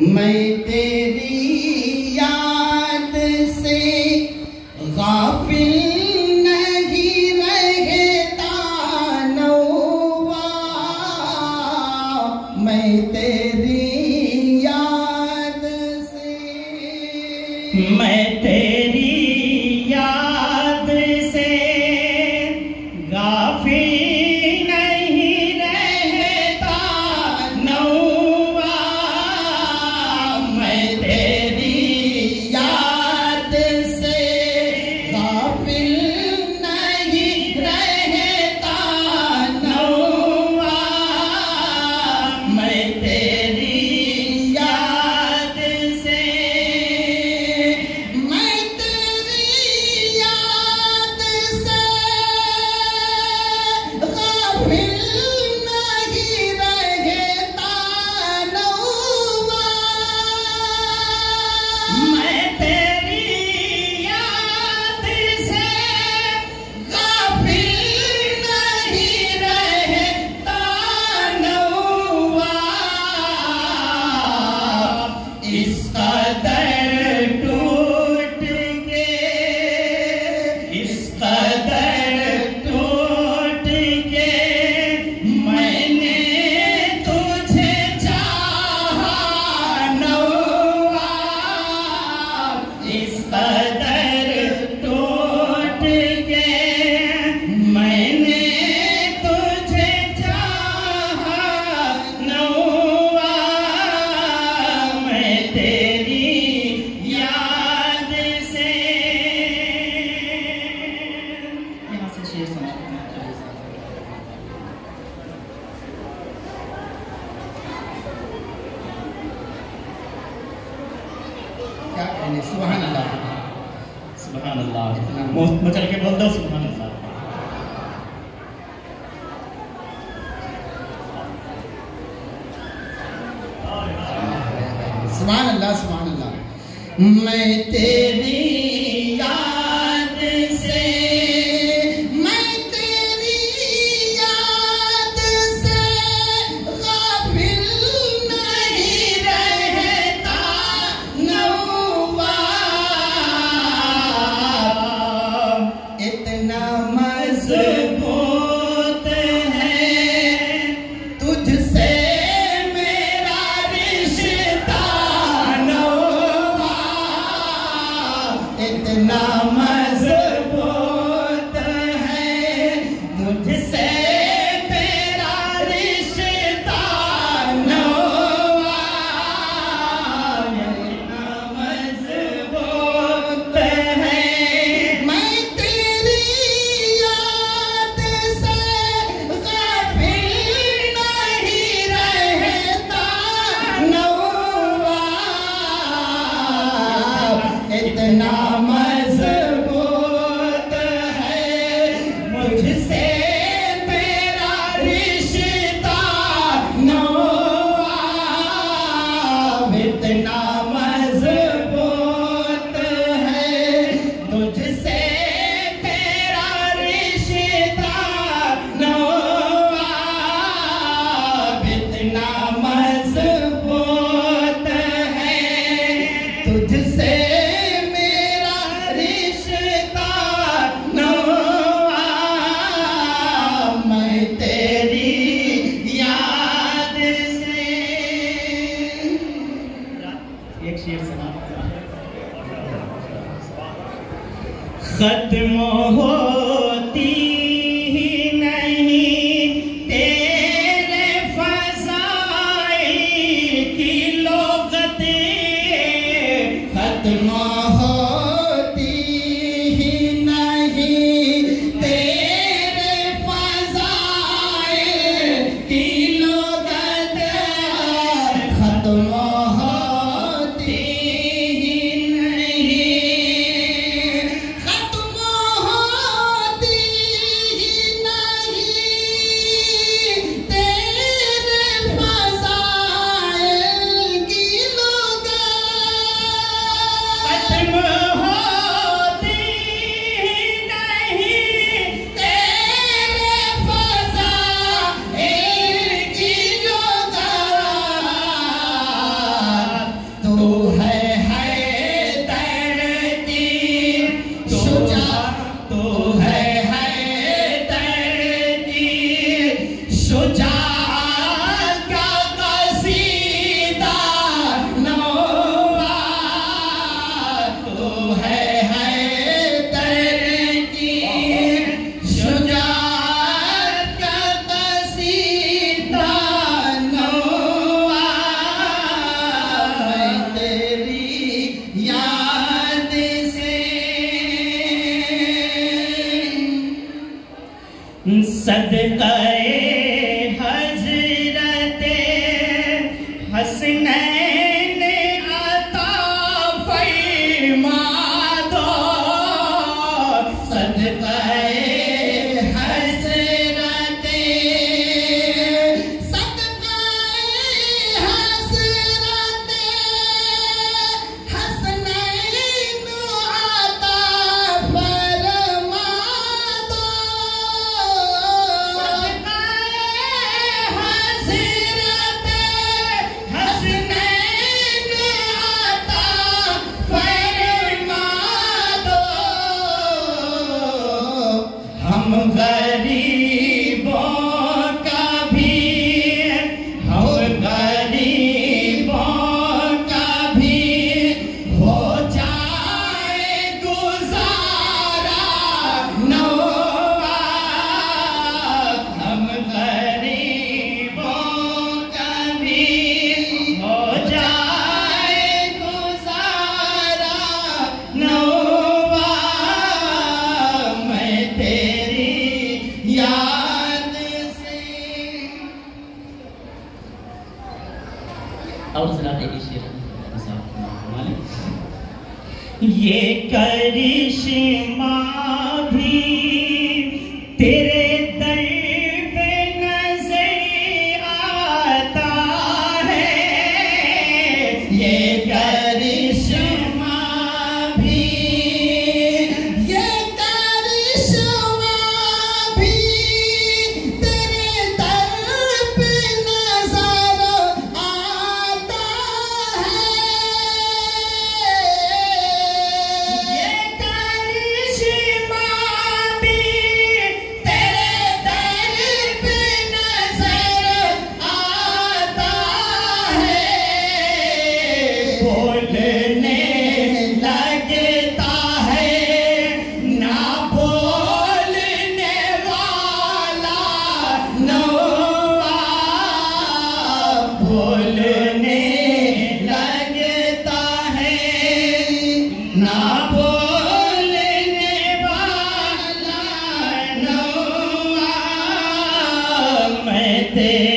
میں تیری یاد سے غافل نہیں رہتا نوا میں تیری یاد سے میں تیری مترجم الدف سبحان اللہ سبحان اللہ سبحان اللہ۔ میں تیری Sing. name. اور ذرا ایک شیر یہ کرشمہ بھی تیرے ہے. gente